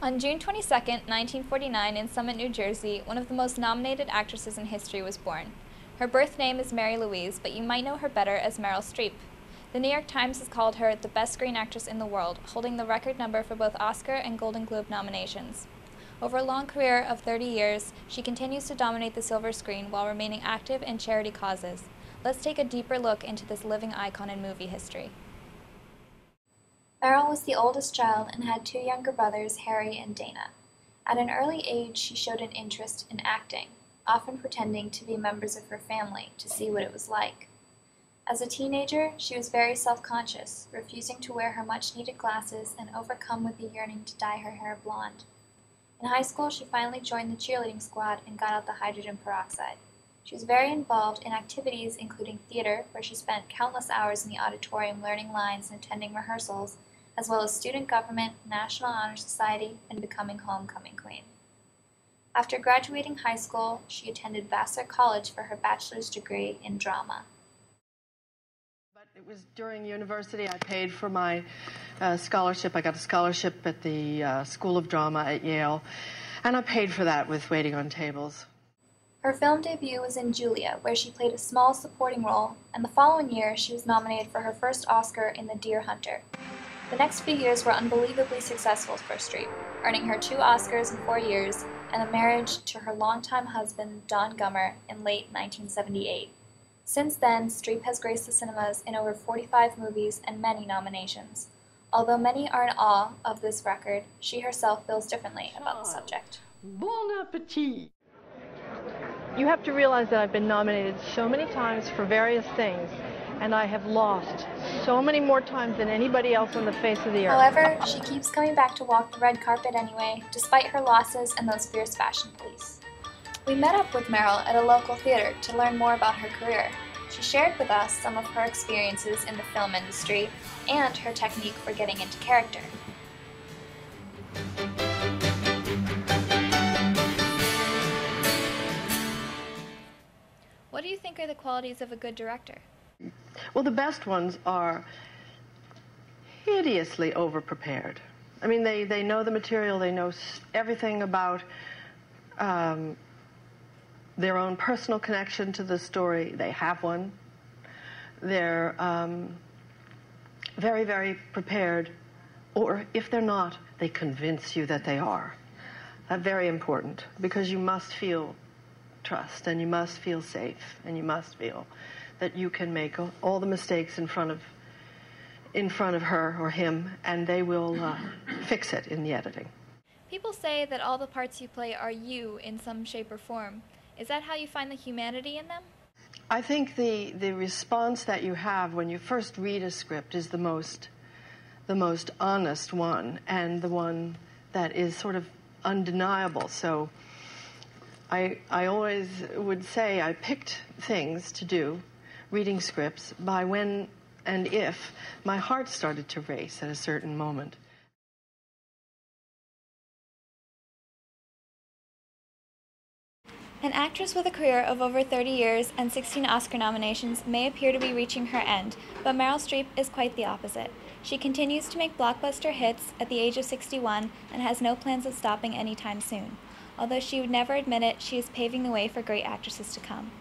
On June 22, 1949, in Summit, New Jersey, one of the most nominated actresses in history was born. Her birth name is Mary Louise, but you might know her better as Meryl Streep. The New York Times has called her the best screen actress in the world, holding the record number for both Oscar and Golden Globe nominations. Over a long career of 30 years, she continues to dominate the silver screen while remaining active in charity causes. Let's take a deeper look into this living icon in movie history. Meryl was the oldest child and had two younger brothers, Harry and Dana. At an early age, she showed an interest in acting, often pretending to be members of her family to see what it was like. As a teenager, she was very self-conscious, refusing to wear her much-needed glasses and overcome with the yearning to dye her hair blonde. In high school, she finally joined the cheerleading squad and got out the hydrogen peroxide. She was very involved in activities including theater, where she spent countless hours in the auditorium learning lines and attending rehearsals, as well as student government, National Honor Society, and becoming homecoming queen. After graduating high school, she attended Vassar College for her bachelor's degree in drama. But it was during university I paid for my uh, scholarship. I got a scholarship at the uh, School of Drama at Yale, and I paid for that with waiting on tables. Her film debut was in Julia, where she played a small supporting role, and the following year she was nominated for her first Oscar in The Deer Hunter. The next few years were unbelievably successful for Streep, earning her two Oscars in four years and a marriage to her longtime husband, Don Gummer, in late 1978. Since then, Streep has graced the cinemas in over 45 movies and many nominations. Although many are in awe of this record, she herself feels differently about the subject. Bon appetit! You have to realize that I've been nominated so many times for various things and I have lost so many more times than anybody else on the face of the earth. However, she keeps coming back to walk the red carpet anyway, despite her losses and those fierce fashion police. We met up with Meryl at a local theater to learn more about her career. She shared with us some of her experiences in the film industry and her technique for getting into character. What do you think are the qualities of a good director? Well, the best ones are hideously over-prepared. I mean, they, they know the material, they know everything about um, their own personal connection to the story. They have one. They're um, very, very prepared. Or if they're not, they convince you that they are. That's very important because you must feel trust and you must feel safe and you must feel that you can make all the mistakes in front of in front of her or him, and they will uh, fix it in the editing. People say that all the parts you play are you in some shape or form. Is that how you find the humanity in them? I think the, the response that you have when you first read a script is the most the most honest one and the one that is sort of undeniable. So I I always would say I picked things to do reading scripts by when and if my heart started to race at a certain moment. An actress with a career of over 30 years and 16 Oscar nominations may appear to be reaching her end, but Meryl Streep is quite the opposite. She continues to make blockbuster hits at the age of 61 and has no plans of stopping anytime soon. Although she would never admit it, she is paving the way for great actresses to come.